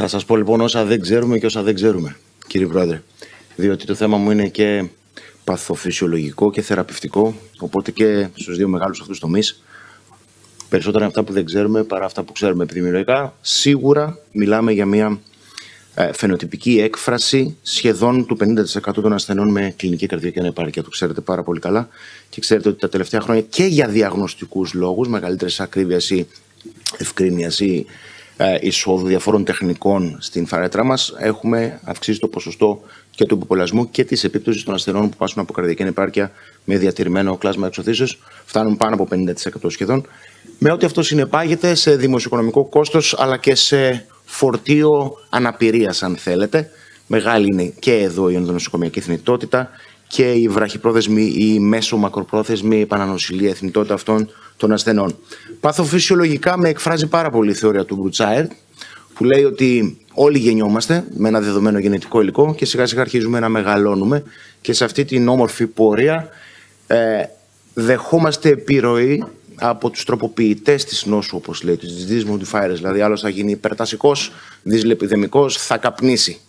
Θα σας πω λοιπόν όσα δεν ξέρουμε και όσα δεν ξέρουμε, κύριε Πρόεδρε. Διότι το θέμα μου είναι και παθοφυσιολογικό και θεραπευτικό, οπότε και στους δύο μεγάλους αυτούς τομείς. Περισσότερα είναι αυτά που δεν ξέρουμε παρά αυτά που ξέρουμε επιδημιολογικά. Σίγουρα μιλάμε για μια ε, φαινοτυπική έκφραση σχεδόν του 50% των ασθενών με κλινική καρδιακή ανεπάρκεια. Το ξέρετε πάρα πολύ καλά και ξέρετε ότι τα τελευταία χρόνια και για διαγνωστικούς λόγους, μεγαλύτερης ακρίβειας ή ευκρίνειας ή ε, εισόδου διαφόρων τεχνικών στην φαρέτρα μας έχουμε αυξήσει το ποσοστό και του υποπολασμού και της επίπτωσης των ασθενών που πάσουν από καρδιακή ανεπάρκεια με διατηρημένο κλάσμα εξωθήσεως φτάνουν πάνω από 50% σχεδόν με ό,τι αυτό συνεπάγεται σε δημοσιοοικονομικό κόστος αλλά και σε φορτίο αναπηρίας αν θέλετε. Μεγάλη είναι και εδώ η ενδονοσοκομιακή θνητότητα και η βραχυπρόθεσμη ή μέσο μακροπρόθεσμη επανανοσηλία θνητότητα αυτών των ασθενών. Παθοφυσιολογικά με εκφράζει πάρα πολύ η θεωρία του Μπρουτσάερ που λέει ότι όλοι γεννιόμαστε με ένα δεδομένο γενετικό υλικό και σιγά σιγά αρχίζουμε να μεγαλώνουμε και σε αυτή την όμορφη πορεία ε, δεχόμαστε επιρροή από τους τροποποιητές της νόσου, όπως λέει, της disease modifiers. Δηλαδή, άλλος θα γίνει υπερτασικός, δυσλεπιδεμικός, θα καπνίσει.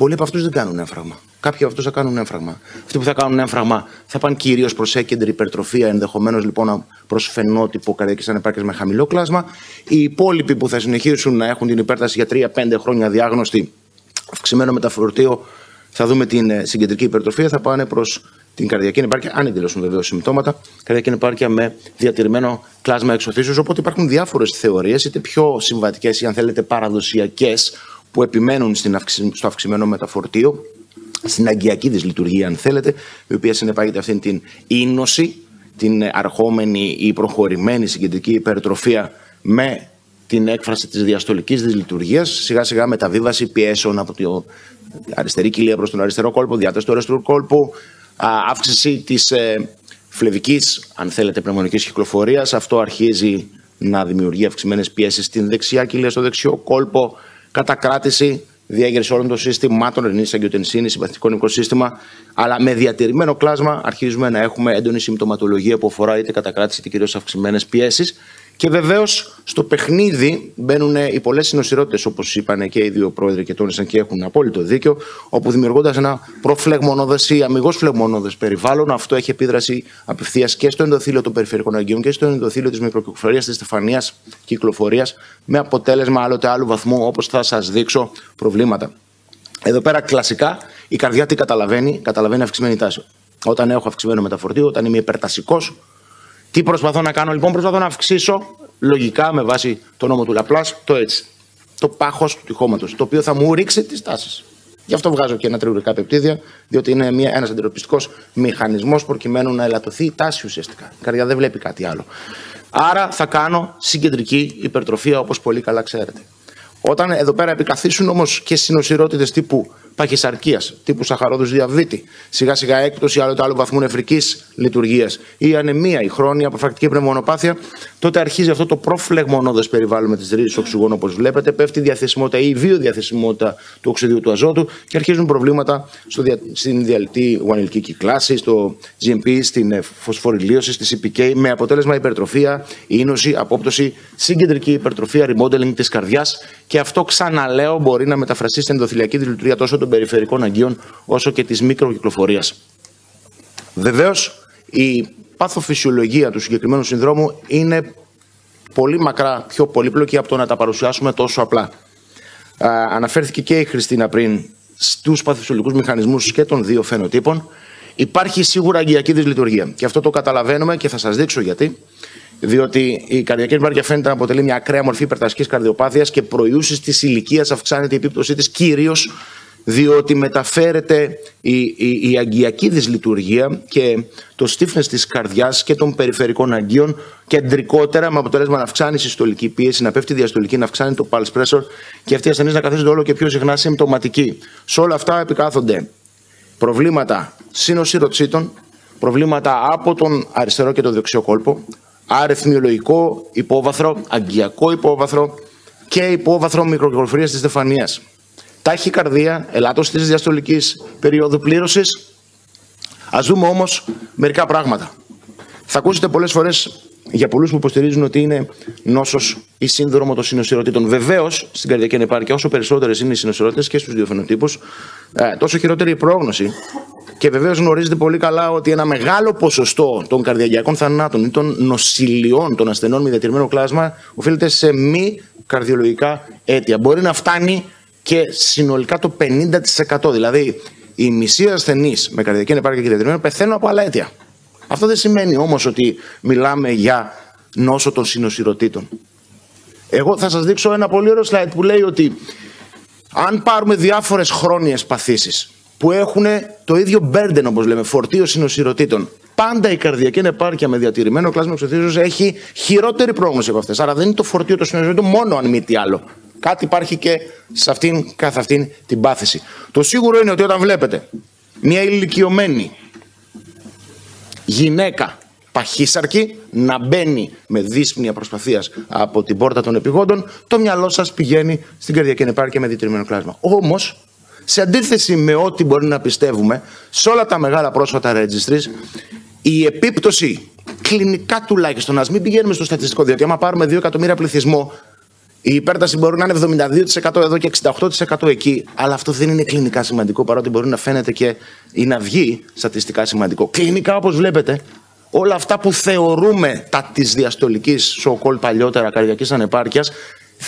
Πολλοί από αυτούς δεν κάνουν έμφραγμα. Κάποιοι από αυτούς θα κάνουν έμφραγμα. Αυτοί που θα κάνουν έμφραγμα θα πάνε κυρίως προς έκεντρη υπερτροφία, ενδεχομένως λοιπόν προς φαινότυπο καρδιακής ανεπάρκειας με χαμηλό κλάσμα. Οι υπόλοιποι που θα συνεχίσουν να έχουν την υπέρταση για 3-5 χρόνια διάγνωστη, αυξημένο μεταφορτίο, θα δούμε την ε, συγκεντρική υπερτροφία, θα πάνε προς την καρδιακή ανεπάρκεια, αν εκδηλώσουν βεβαίως συμπτώματα, καρδιακή ανεπάρκεια με διατηρημένο κλάσμα εξωθήσεως. Οπότε υπάρχουν διάφορες θεωρίες, είτε πιο συμβατικές ή αν θέλετε παραδοσιακές, που επιμένουν στο αυξημένο μεταφορτίο στην αγκιακή δυσλειτουργία, αν θέλετε, η οποία συνεπάγεται αυτήν την ίνωση, την αρχόμενη ή προχωρημένη συγκεντρική υπερτροφία με την έκφραση της διαστολικής δυσλειτουργίας, σιγά σιγά μεταβίβαση πιέσεων από την αριστερή κοιλία προς τον αριστερό κόλπο, διάταση του αριστερού κόλπου, αύξηση της ε, φλεβικής, αν θέλετε, πνευμονικής κυκλοφορίας. Αυτό αρχίζει να δημιουργεί αυξημένες πιέσεις στην δεξιά κοιλία, στο δεξιό κόλπο, κατακράτηση διέγερση όλων των συστημάτων ελληνική αγκιοτενσίνη, συμπαθητικό νοικό σύστημα, αλλά με διατηρημένο κλάσμα αρχίζουμε να έχουμε έντονη συμπτωματολογία που αφορά είτε κατακράτηση είτε κυρίως αυξημένες πιέσεις. Και βεβαίως στο παιχνίδι μπαίνουν οι πολλές συνοσυρότητε, όπως είπαν και οι δύο πρόεδροι και τόνισαν και έχουν απόλυτο δίκιο, όπου δημιουργώντας ένα προφλεγμονώδες ή αμυγός φλεγμονώδες περιβάλλον, αυτό έχει επίδραση απευθείας και στο ενδοθήλιο των περιφερειακών αγκίων και στο ενδοθήλιο της μικροκυκλοφορίας της στεφανίας κυκλοφορίας, με αποτέλεσμα άλλοτε άλλου βαθμού, όπως θα σας δείξω, προβλήματα. Εδώ πέρα κλασικά η καρδιά τι καταλαβαίνει, καταλαβαίνει αυξημένη τάση. Όταν έχω αυξημένο μεταφορτίο, όταν είμαι υπερτασικός, τι προσπαθώ να κάνω λοιπόν, προσπαθώ να αυξήσω λογικά με βάση το νόμο του Λαπλάς το έτσι. Το πάχος του τοιχώματος, το οποίο θα μου ρίξει τις τάσεις. Γι' αυτό βγάζω και νατριουρητικά πεπτίδια, διότι είναι ένας αντιρροπιστικός μηχανισμόςς προκειμένου να ελαττωθεί η τάση ουσιαστικά. Η καρδιά δεν βλέπει κάτι άλλο. Άρα θα κάνω συγκεντρική υπερτροφία όπως πολύ καλά ξέρετε. Όταν εδώ πέρα επικαθίσουν όμως και συνοσυρότητε τύπου παχυσαρκία, τύπου σαχαρόδους διαβήτη, σιγά σιγά έκπτωση άλλο το άλλο βαθμού νεφρικής λειτουργίας. Ή ανεμία, η χρόνια αποφρακτική πνευμονοπάθεια, τότε αρχίζει αυτό το προφλεγμονώδες περιβάλλον με τις ρίζες οξυγόνου όπως βλέπετε, πέφτει η διαθεσιμότητα ή η βιοδιαθεσιμότητα του οξυδίου του αζότου και αρχίζουν προβλήματα στο δια... στην διαλυτή γουανιλική κυκλάση, στο GMP, στην ε, φωσφοριλίωση, στη CPK, με αποτέλεσμα υπερτροφία, ίνωση, απόπτωση, συγκεντρική υπερτροφία, remodeling της καρδιάς. Και αυτό ξαναλέω μπορεί να μεταφραστεί στην ενδοθυλιακή λειτουργία τόσο των περιφερικών αγκίων όσο και της μικροκυκλοφορίας. Βεβαίως, η παθοφυσιολογία του συγκεκριμένου συνδρόμου είναι πολύ μακρά, πιο πολύπλοκη από το να τα παρουσιάσουμε τόσο απλά. αναφέρθηκε και η Χριστίνα πριν στους παθοφυσιολογικούς μηχανισμούς και των δύο φαινοτύπων. Υπάρχει σίγουρα αγκιακή δυσλειτουργία και αυτό το καταλαβαίνουμε και θα σας δείξω γιατί διότι η καρδιακή επάρκεια φαίνεται να αποτελεί μια ακραία μορφή υπερτασική καρδιοπάθειας και προϊούσει της ηλικίας αυξάνεται η επίπτωσή της κυρίως διότι μεταφέρεται η, η, η αγκιακή δυσλειτουργία και το stiffness της καρδιάς και των περιφερικών αγκίων κεντρικότερα με αποτέλεσμα να αυξάνει η συστολική πίεση, να πέφτει η διαστολική, να αυξάνει το pulse pressure και αυτοί οι ασθενείς να καθίζονται όλο και πιο συχνά συμπτωματικοί. Σε όλα αυτά επικάθονται προβλήματα σύνοσυροτσίτων, προβλήματα από τον αριστερό και τον δεξιό κόλπο, αριθμιολογικό υπόβαθρο, αγκιακό υπόβαθρο και υπόβαθρο μικροκυκλοφορίας της στεφανίας τάχη καρδία, ελάττωση της διαστολικής περίοδου πλήρωσης. Ας δούμε όμως μερικά πράγματα. Θα ακούσετε πολλές φορές για πολλούς που υποστηρίζουν ότι είναι νόσος ή σύνδρομο των συνοσυρωτήτων. Βεβαίως, στην καρδιακή ανεπάρκεια, όσο περισσότερες είναι οι συνοσυρωτήτες και στους δύο φαινοτύπους, ε, τόσο χειρότερη η πρόγνωση. Και βεβαίως γνωρίζετε πολύ καλά ότι ένα μεγάλο ποσοστό των καρδιακών θανάτων ή των νοσηλειών των ασθενών με διατηρημένο κλάσμα οφείλεται σε μη καρδιολογικά αίτια. Μπορεί να φτάνει και συνολικά το 50%. Δηλαδή, οι μισοί ασθενεί με καρδιακή ανεπάρκεια και διατηρημένο πεθαίνουν από άλλα αίτια. Αυτό δεν σημαίνει όμως ότι μιλάμε για νόσο των συνοσυρωτήτων. Εγώ θα σας δείξω ένα πολύ ωραίο slide που λέει ότι αν πάρουμε διάφορες χρόνιες παθήσεις που έχουν το ίδιο burden όπως λέμε, φορτίο συνοσυρωτήτων, πάντα η καρδιακή επάρκεια με διατηρημένο κλάσμα εξωθήσεως έχει χειρότερη πρόγνωση από αυτές. Άρα δεν είναι το φορτίο των συνοσυρωτήτων μόνο αν μη τι άλλο. Κάτι υπάρχει και σε αυτήν καθ' αυτήν την πάθηση. Το σίγουρο είναι ότι όταν βλέπετε μια ηλικιωμένη γυναίκα παχύσαρκη να μπαίνει με δύσπνοια προσπαθίας από την πόρτα των επιγόντων, το μυαλό σας πηγαίνει στην καρδιακή επάρκεια με διτριμμένο κλάσμα. Όμως, σε αντίθεση με ό,τι μπορεί να πιστεύουμε, σε όλα τα μεγάλα πρόσφατα registries, η επίπτωση κλινικά τουλάχιστον, ας μην πηγαίνουμε στο στατιστικό, διότι άμα πάρουμε 2 εκατομμύρια πληθυσμό, η υπέρταση μπορεί να είναι 72% εδώ και 68% εκεί, αλλά αυτό δεν είναι κλινικά σημαντικό παρότι μπορεί να φαίνεται και ή να βγει στατιστικά σημαντικό. Κλινικά, όπως βλέπετε, όλα αυτά που θεωρούμε τα της διαστολικής σοκόλ παλιότερα καρδιακής ανεπάρκειας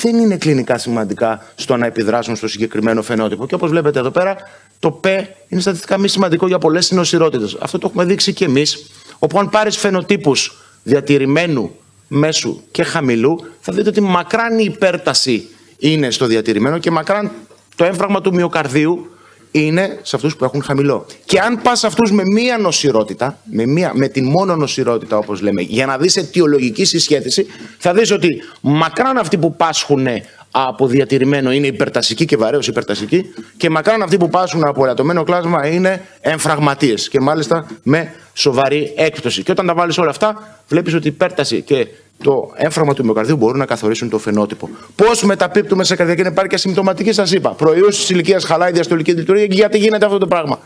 δεν είναι κλινικά σημαντικά στο να επιδράσουν στο συγκεκριμένο φαινότυπο. Και όπως βλέπετε εδώ πέρα, το Π είναι στατιστικά μη σημαντικό για πολλές συνοσυρότητες. Αυτό το έχουμε δείξει και εμείς. Όπου αν πάρεις φαινοτύπους διατηρημένου μέσου και χαμηλού, θα δείτε ότι μακράν η υπέρταση είναι στο διατηρημένο και μακράν το έμφραγμα του μυοκαρδίου είναι σε αυτούς που έχουν χαμηλό. Και αν πας σε αυτούς με μία νοσηρότητα, με, μία, με την μόνο νοσηρότητα όπως λέμε, για να δεις αιτιολογική συσχέτιση, θα δεις ότι μακράν αυτοί που πάσχουν από διατηρημένο είναι υπερτασική και βαρέως υπερτασική και μακράν αυτοί που πάσχουν από ελαττωμένο κλάσμα είναι εμφραγματίες και μάλιστα με σοβαρή έκπτωση. Και όταν τα βάλεις όλα αυτά, βλέπεις ότι η υπέρταση και το έμφραγμα του μυοκαρδίου μπορούν να καθορίσουν το φαινότυπο. Πώς μεταπίπτουμε σε καρδιακή επάρκεια συμπτωματική, σας είπα. Προϊόν της ηλικίας χαλάει η διαστολική λειτουργία και γιατί γίνεται αυτό το πράγμα.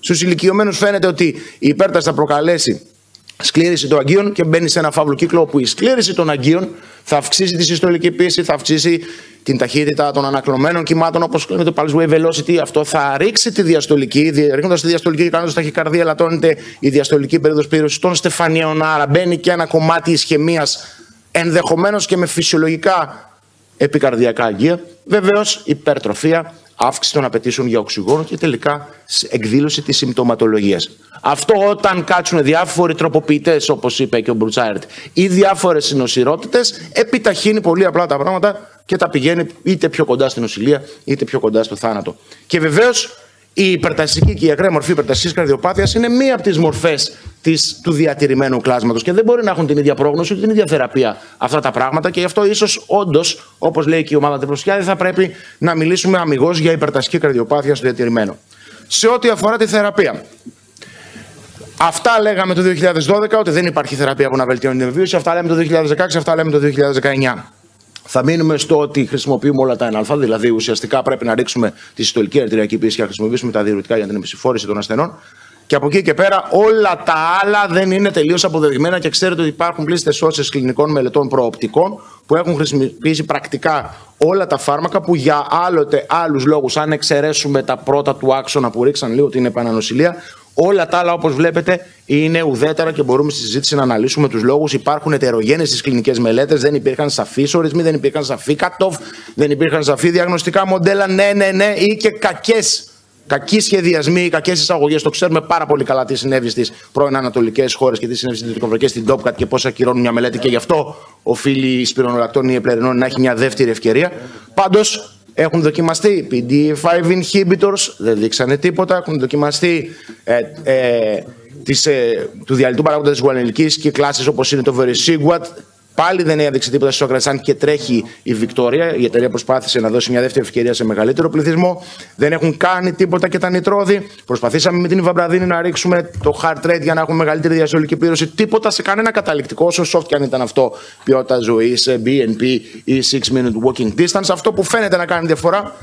Στους ηλικιωμένους φαίνεται ότι η υπέρταση θα προκαλέσει σκλήρηση των αγκίων και μπαίνει σε ένα φαύλο κύκλο όπου η σκλήρηση των αγκίων θα αυξήσει τη συστολική πίεση, θα αυξήσει την ταχύτητα των ανακλωμένων κυμάτων, όπως λέμε το pulse wave velocity. Αυτό θα ρίξει τη διαστολική, ρίχνοντα τη διαστολική και κάνοντας ταχυκαρδία, ελαττώνεται η διαστολική περίοδος πλήρωσης των στεφανίων. Άρα μπαίνει και ένα κομμάτι ισχυμίας ενδεχομένως και με φυσιολογικά επικαρδιακά αγκία, βεβαίως υπερτροφία, αύξηση των απαιτήσεων για οξυγόνο και τελικά εκδήλωση της συμπτωματολογίας. Αυτό όταν κάτσουν διάφοροι τροποποιητές, όπως είπε και ο Μπρουτσάρτ, ή διάφορες συνοσυρότητες, επιταχύνει πολύ απλά τα πράγματα και τα πηγαίνει είτε πιο κοντά στην νοσηλεία, είτε πιο κοντά στο θάνατο. Και βεβαίως η υπερτασική και η ακραία μορφή υπερτασική καρδιοπάθειας είναι μία από τις μορφές του διατηρημένου κλάσματος και δεν μπορεί να έχουν την ίδια πρόγνωση, την ίδια θεραπεία αυτά τα πράγματα και γι' αυτό ίσως όντως, όπως λέει και η ομάδα Τριπροσιάδη, θα πρέπει να μιλήσουμε αμυγός για υπερτασική καρδιοπάθεια στο διατηρημένο. Σε ό,τι αφορά τη θεραπεία. Αυτά λέγαμε το 2012, ότι δεν υπάρχει θεραπεία που να βελτιώνει την επιβίωση. Αυτά λέμε το 2016, αυτά λέμε το 2019 θα μείνουμε στο ότι χρησιμοποιούμε όλα τα εναλφα, δηλαδή ουσιαστικά πρέπει να ρίξουμε τη συστολική αρτηριακή πίεση και να χρησιμοποιήσουμε τα διαιρετικά για την επισυφόρηση των ασθενών. Και από εκεί και πέρα όλα τα άλλα δεν είναι τελείως αποδεδειγμένα και ξέρετε ότι υπάρχουν πλήστες όσες κλινικών μελετών προοπτικών που έχουν χρησιμοποιήσει πρακτικά όλα τα φάρμακα που για άλλοτε άλλους λόγους, αν εξαιρέσουμε τα πρώτα του άξονα που ρίξαν λίγο την επανανοσηλεία, Όλα τα άλλα, όπως βλέπετε, είναι ουδέτερα και μπορούμε στη συζήτηση να αναλύσουμε τους λόγους. Υπάρχουν ετερογένειε στις κλινικές μελέτες, δεν υπήρχαν σαφείς ορισμοί, δεν υπήρχαν σαφή κατόφ, δεν υπήρχαν σαφή διαγνωστικά μοντέλα. Ναι, ναι, ναι, ή και κακές Κακοί σχεδιασμοί, κακές εισαγωγές. Το ξέρουμε πάρα πολύ καλά τι συνέβη στις πρώην Ανατολικές χώρες και τι συνέβη στις Δυτικοευρωπαϊκές, στην Τόπκατ και πώς ακυρώνουν μια μελέτη. Και γι' αυτό οφείλει η σπυρονολακτών ή η επλερινών να έχει μια δεύτερη ευκαιρία. Πάντως, έχουν δοκιμαστεί PDE5 inhibitors, δεν δείξανε τίποτα. Έχουν δοκιμαστεί ε, ε, της, ε, του διαλυτού παράγοντα της γουανελικής και κλάσεις όπως είναι το Verisiguat. Πάλι δεν έδειξε τίποτα στο Σοκρατσάν και τρέχει η Βικτόρια. Η εταιρεία προσπάθησε να δώσει μια δεύτερη ευκαιρία σε μεγαλύτερο πληθυσμό. Δεν έχουν κάνει τίποτα και τα νητρόδη. Προσπαθήσαμε με την Ιβαμπραδίνη να ρίξουμε το heart rate για να έχουμε μεγαλύτερη διασωλική πλήρωση. Τίποτα σε κανένα καταληκτικό, όσο soft και αν ήταν αυτό, ποιότητα ζωής, BNP ή 6 minute walking distance. Αυτό που φαίνεται να κάνει διαφορά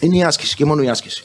είναι η άσκηση και μόνο η άσκηση.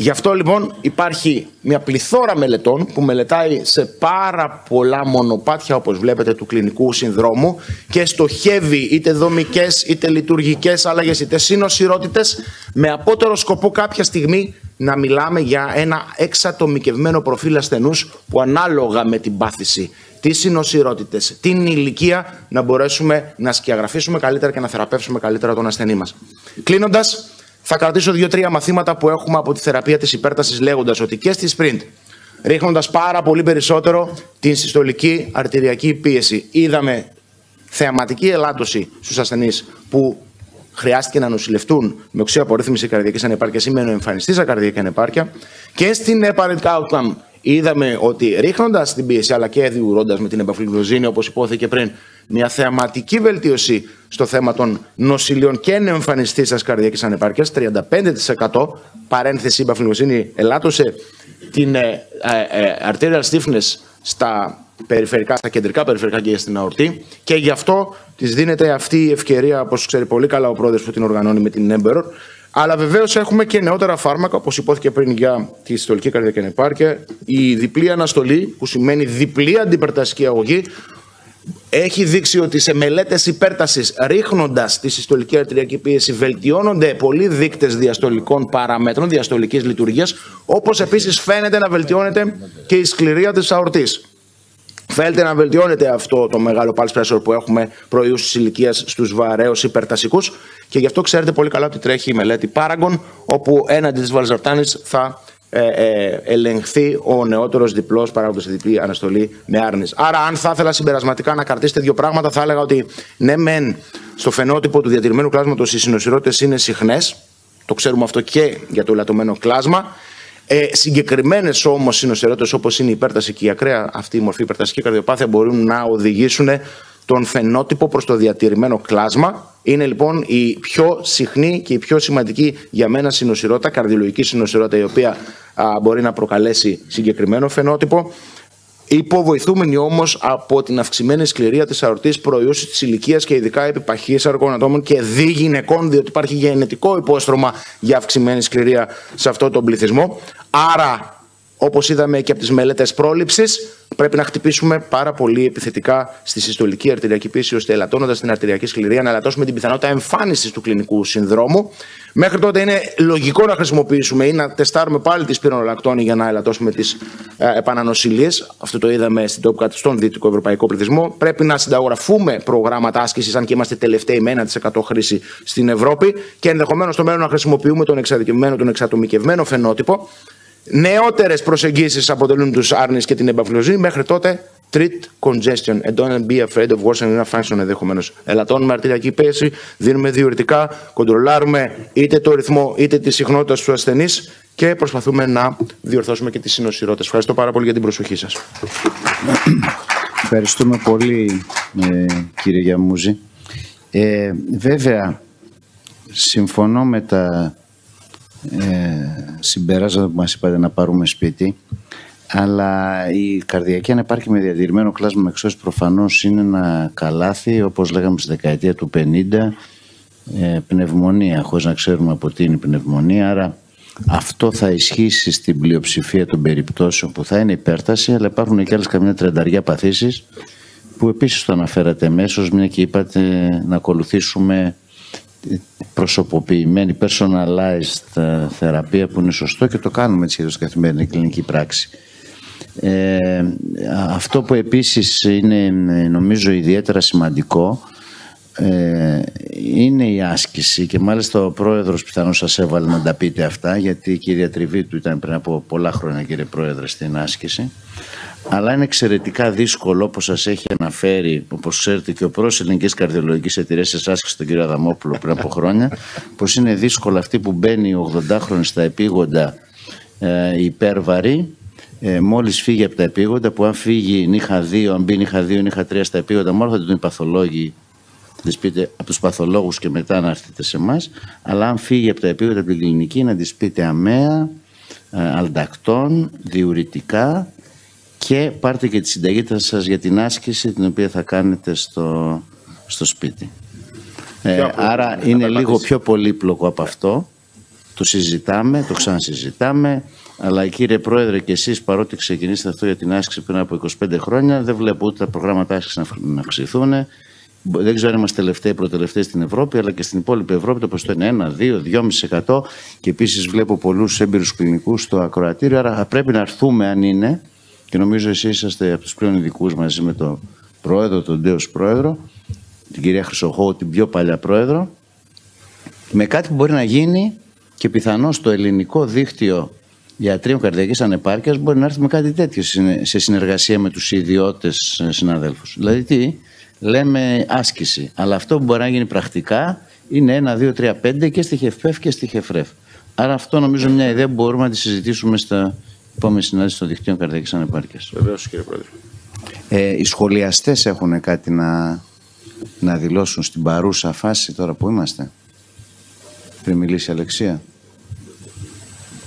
Γι' αυτό λοιπόν υπάρχει μια πληθώρα μελετών που μελετάει σε πάρα πολλά μονοπάτια όπως βλέπετε του κλινικού συνδρόμου και στοχεύει είτε δομικές είτε λειτουργικές άλλαγες είτε συνοσυρότητες με απότερο σκοπό κάποια στιγμή να μιλάμε για ένα εξατομικευμένο προφίλ ασθενούς που ανάλογα με την πάθηση, τις συνοσυρότητες, την ηλικία να μπορέσουμε να σκιαγραφίσουμε καλύτερα και να θεραπεύσουμε καλύτερα τον ασθενή μας. Κλείνοντας, θα κρατήσω δύο-τρία μαθήματα που έχουμε από τη θεραπεία της υπέρτασης λέγοντας ότι και στη sprint ρίχνοντας πάρα πολύ περισσότερο την συστολική αρτηριακή πίεση. Είδαμε θεαματική ελάττωση στους ασθενείς που χρειάστηκε να νοσηλευτούν με οξύ απορρίθμιση καρδιακής ανεπάρκειας ή με νοεμφανιστήσα καρδιακή ανεπάρκεια και στην hepatic outcome είδαμε ότι ρίχνοντας την πίεση αλλά και διουρώντας με την εμπαφλιγλωζίνη, όπως υπόθηκε πριν, μια θεαματική βελτίωση στο θέμα των νοσηλειών και νεοεμφανιστή σα καρδιακή ανεπάρκειας, 35% παρένθεση εμπαφλιγλωζίνη ελάττωσε την ε, ε, ε, arterial stiffness στα περιφερικά, στα κεντρικά περιφερικά και στην αορτή. Και γι' αυτό της δίνεται αυτή η ευκαιρία, όπως ξέρει πολύ καλά ο πρόεδρος που την οργανώνει με την Emperor, αλλά βεβαίως έχουμε και νεότερα φάρμακα, όπως υπόθηκε πριν για τη συστολική καρδιακή ανεπάρκεια. Η διπλή αναστολή, που σημαίνει διπλή αντιπερτασική αγωγή, έχει δείξει ότι σε μελέτες υπέρτασης, ρίχνοντας τη συστολική αρτηριακή πίεση, βελτιώνονται πολλοί δείκτες διαστολικών παραμέτρων, διαστολικής λειτουργίας, όπως επίσης φαίνεται να βελτιώνεται και η σκληρία της αορτής. Φαίνεται να βελτιώνεται αυτό το μεγάλο pulse pressure που έχουμε προϊούς της ηλικίας στους βαρέου υπερτασικούς και γι' αυτό ξέρετε πολύ καλά ότι τρέχει η μελέτη Paragon, όπου έναντι της Βαλζαρτάνη θα ε, ε, ελεγχθεί ο νεότερος διπλός παράγοντας σε διπλή αναστολή με άρνηση. Άρα, αν θα ήθελα συμπερασματικά να κρατήσετε δύο πράγματα, θα έλεγα ότι ναι, μεν στο φαινότυπο του διατηρημένου κλάσματος οι συνοσυρότητε είναι συχνές. Το ξέρουμε αυτό και για το ελαττωμένο κλάσμα. Ε, Συγκεκριμένες όμως συνοσυρότητε όπως είναι η υπέρταση και η ακραία αυτή η μορφή υπερτασική καρδιοπάθεια μπορούν να οδηγήσουν τον φαινότυπο προς το διατηρημένο κλάσμα. Είναι λοιπόν η πιο συχνή και η πιο σημαντική για μένα συνοσυρότητα, καρδιολογική συνοσυρότητα η οποία μπορεί να προκαλέσει συγκεκριμένο φαινότυπο. Υποβοηθούμενοι όμως από την αυξημένη σκληρία της αορτής προϊού της ηλικίας και ειδικά επιπαχή αργών ατόμων και δι γυναικών, διότι υπάρχει γενετικό υπόστρωμα για αυξημένη σκληρία σε αυτό τον πληθυσμό. Άρα όπως είδαμε και από τις μελέτες πρόληψης, πρέπει να χτυπήσουμε πάρα πολύ επιθετικά στη συστολική αρτηριακή πίεση, ώστε ελαττώνοντας την αρτηριακή σκληρία να ελαττώσουμε την πιθανότητα εμφάνισης του κλινικού συνδρόμου. Μέχρι τότε είναι λογικό να χρησιμοποιήσουμε ή να τεστάρουμε πάλι τη σπυρονολακτώνη για να ελαττώσουμε τις ε, επανανοσηλίες. Αυτό το είδαμε στην τόπικα στον δυτικό ευρωπαϊκό πληθυσμό. Πρέπει να συνταγογραφούμε προγράμματα άσκησης, αν και είμαστε τελευταίοι με 1% χρήση στην Ευρώπη. Και ενδεχομένως στο μέλλον να χρησιμοποιούμε τον εξατομικευμένο, τον εξατομικευμένο φαινότυπο Νεότερες προσεγγίσεις αποτελούν τους άρνης και την εμπαφλωζή. Μέχρι τότε, treat congestion and don't be afraid of worsening a function ενδεχομένως. Ελαττώνουμε αρτηριακή πίεση, δίνουμε διουρητικά, κοντρολάρουμε είτε το ρυθμό είτε τη συχνότητα του ασθενή και προσπαθούμε να διορθώσουμε και τις συνοσυρότητε. Ευχαριστώ πάρα πολύ για την προσοχή σας. Ευχαριστούμε πολύ, ε, κύριε Γιαμούζη. Ε, βέβαια, συμφωνώ με τα ε, συμπεράσματα που μας είπατε να πάρουμε σπίτι. Αλλά η καρδιακή ανεπάρκεια με διατηρημένο κλάσμα με εξώσεις προφανώς είναι ένα καλάθι όπως λέγαμε στη δεκαετία του 50 ε, πνευμονία χωρίς να ξέρουμε από τι είναι η πνευμονία. Άρα αυτό θα ισχύσει στην πλειοψηφία των περιπτώσεων που θα είναι υπέρταση αλλά υπάρχουν και άλλες καμιά τρενταριά παθήσεις που επίσης το αναφέρατε μέσω μια και είπατε να ακολουθήσουμε προσωποποιημένη, personalized ε, θεραπεία που είναι σωστό και το κάνουμε έτσι στην καθημερινή κλινική πράξη. Ε, αυτό που επίσης είναι νομίζω ιδιαίτερα σημαντικό ε, είναι η άσκηση και μάλιστα ο πρόεδρος πιθανώς σας έβαλε να τα πείτε αυτά γιατί η κυρία Τριβή του ήταν πριν από πολλά χρόνια κύριε πρόεδρε στην άσκηση αλλά είναι εξαιρετικά δύσκολο όπως σας έχει αναφέρει όπως ξέρετε και ο πρόεδρος ελληνικής καρδιολογικής εταιρείας σε άσκηση τον κύριο Αδαμόπουλο πριν από χρόνια πως είναι δύσκολο αυτή που μπαίνει 80 χρόνια στα επίγοντα ε, υπέρβαρη ε, μόλις φύγει από τα επίγοντα, που αν φύγει νύχα 2, αν μπει νύχα 2, νύχα 3 στα επίγοντα, μόνο θα τον παθολόγοι, τη πείτε από τους παθολόγους και μετά να έρθετε σε εμάς. Αλλά αν φύγει από τα επίγοντα από την κλινική, να τη πείτε αμαία, ε, αλντακτών, διουρητικά και πάρτε και τη συνταγή σας για την άσκηση την οποία θα κάνετε στο, στο σπίτι. Ε, άρα είναι λίγο πιο πολύπλοκο από αυτό. Το συζητάμε, το ξανασυζητάμε, αλλά κύριε Πρόεδρε και εσείς παρότι ξεκινήσατε αυτό για την άσκηση πριν από 25 χρόνια, δεν βλέπω ούτε τα προγράμματα άσκησης να αυξηθούν. Δεν ξέρω αν είμαστε τελευταίοι ή προτελευταίοι στην Ευρώπη, αλλά και στην υπόλοιπη Ευρώπη το ποσοστό είναι 1, 2, 2,5%. Και επίσης βλέπω πολλούς έμπειρους κλινικούς στο ακροατήριο. Άρα πρέπει να έρθουμε αν είναι, και νομίζω εσείς είσαστε από τους πλέον ειδικού μαζί με τον πρόεδρο, τον Ντέο πρόεδρο, την κυρία Χρυσοχώου, την πιο παλιά πρόεδρο, με κάτι που μπορεί να γίνει και πιθανώς το ελληνικό δίκτυο γιατρίων καρδιακής ανεπάρκειας μπορεί να έρθει με κάτι τέτοιο σε συνεργασία με τους ιδιώτες συναδέλφους. Δηλαδή, τι, λέμε άσκηση. Αλλά αυτό που μπορεί να γίνει πρακτικά είναι 1, 2, 3, 5 και στη ΧΕΦΠΕΦ και στη ΧΕΦΡΕΦ. Άρα αυτό νομίζω μια ιδέα που μπορούμε να τη συζητήσουμε στα επόμενη συνάντηση των δικτύων καρδιακής ανεπάρκειας. Βεβαίως, κύριε Πρόεδρε. Ε, οι σχολιαστές έχουν κάτι να, να δηλώσουν στην παρούσα φάση τώρα που είμαστε; Πριν μιλήσει η Αλεξία.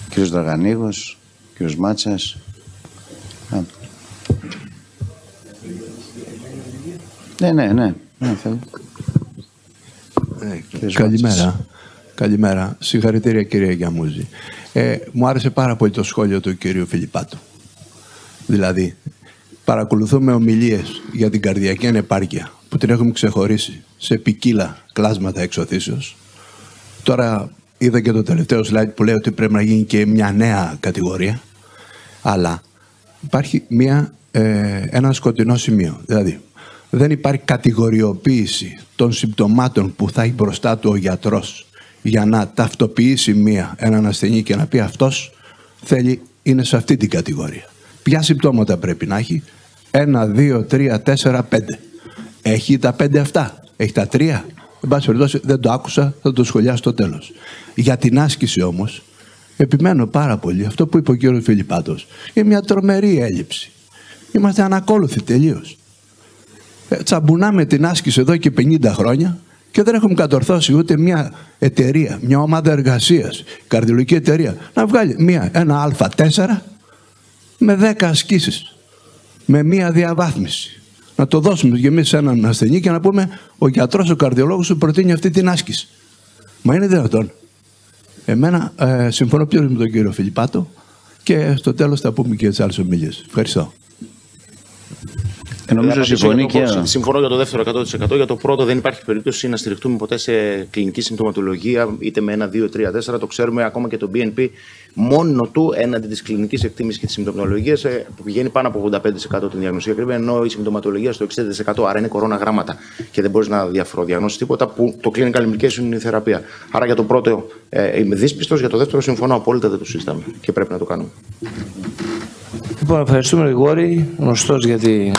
Κύριος Δραγανίγος, κύριος Μάτσας. Ναι, ναι, ναι. ναι ε, καλημέρα. Καλημέρα. Συγχαρητήρια κυρία Γιαμούζη. Ε, μου άρεσε πάρα πολύ το σχόλιο του κυρίου Φιλιππάτου. Δηλαδή, παρακολουθούμε ομιλίες για την καρδιακή ανεπάρκεια που την έχουμε ξεχωρίσει σε ποικίλα κλάσματα εξωθήσεως. Τώρα είδα και το τελευταίο slide που λέει ότι πρέπει να γίνει και μια νέα κατηγορία. Αλλά υπάρχει μια, ε, ένα σκοτεινό σημείο. Δηλαδή, δεν υπάρχει κατηγοριοποίηση των συμπτωμάτων που θα έχει μπροστά του ο γιατρός για να ταυτοποιήσει μία, έναν ασθενή και να πει αυτός θέλει, είναι σε αυτή την κατηγορία. Ποια συμπτώματα πρέπει να έχει; Ένα, δύο, τρία, τέσσερα, πέντε. Έχει τα πέντε αυτά. Έχει τα τρία. Εν πάση περιπτώσει δεν το άκουσα, θα το σχολιάσω στο τέλος. Για την άσκηση όμως, επιμένω πάρα πολύ, αυτό που είπε ο κύριος Φιλιππάτος, είναι μια τρομερή έλλειψη. Είμαστε ανακόλουθοι τελείως. Ε, τσαμπουνάμε την άσκηση εδώ και 50 χρόνια και δεν έχουμε κατορθώσει ούτε μια εταιρεία, μια ομάδα εργασίας, καρδιολογική εταιρεία, να βγάλει μια, ένα Α4 με 10 ασκήσεις. Με μια διαβάθμιση. Να το δώσουμε και εμείς σε έναν ασθενή και να πούμε: Ο γιατρός, ο καρδιολόγος σου προτείνει αυτή την άσκηση. Μα είναι δυνατόν. Εμένα ε, συμφωνώ πιο με τον κύριο Φιλιππάτο και στο τέλος θα πούμε και τις άλλες ομιλίες. Ευχαριστώ. Ε, νομίζω συμφωνεί και. Συμφωνώ για το δεύτερο 100%. Για το πρώτο δεν υπάρχει περίπτωση να στηριχτούμε ποτέ σε κλινική συμπτωματολογία, είτε με ένα, δύο, τρία, τέσσερα. Το ξέρουμε ακόμα και το BNP μόνο του έναντι της κλινικής εκτίμησης και της συμπτωματολογίας ε, που πηγαίνει πάνω από 85% την διαγνωστική ακρίβεια, ενώ η συμπτωματολογία στο 60%. Άρα είναι κορώνα γράμματα και δεν μπορείς να διαφοροδιαγνώσει τίποτα που το clinical implication είναι η θεραπεία. Άρα για το πρώτο ε, είμαι δύσπιστος, για το δεύτερο συμφωνώ απόλυτα, δεν το συζητάμε και πρέπει να το κάνουμε. Λοιπόν, ευχαριστούμε Γρηγόρη, γνωστός για την